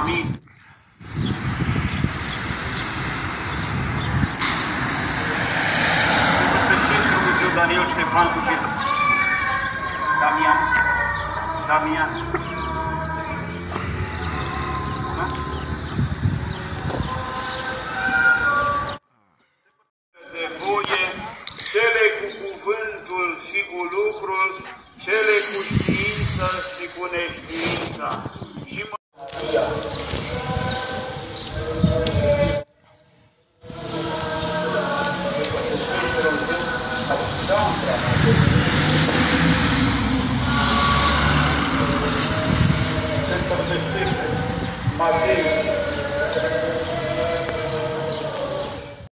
Amin. Să Daniel Ștefan cu ce? Damian. Damian. Da? De voie, cele cu cuvântul și cu lucrul, cele cu știință și cu neștiința. Mateus.